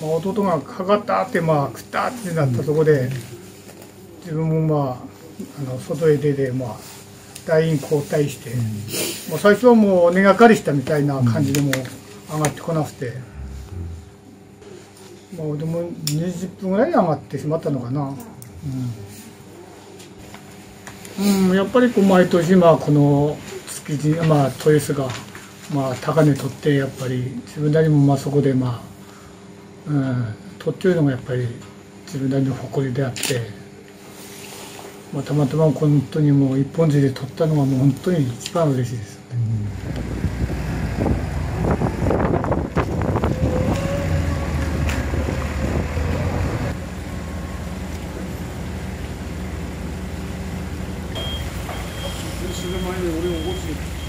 まあ、弟がかかったってまあ食ったってなったところで自分もまああの外へ出てまあ団員交代して、もう最初はもう根がかりしたみたいな感じでも上がってこなくて、まあでも20分ぐらいで上がってしまったのかな。うん、うん、やっぱりこう毎年まあこの築地まあ豊洲がまあ高値取ってやっぱり自分なりもまあそこでまあ、うん、取ってるのがやっぱり自分なりの誇りであって、まあ、たまたま本当にもう一本釣りで取ったのがもう本当に一番嬉しいです。数年前に俺を起こして、半分くらい。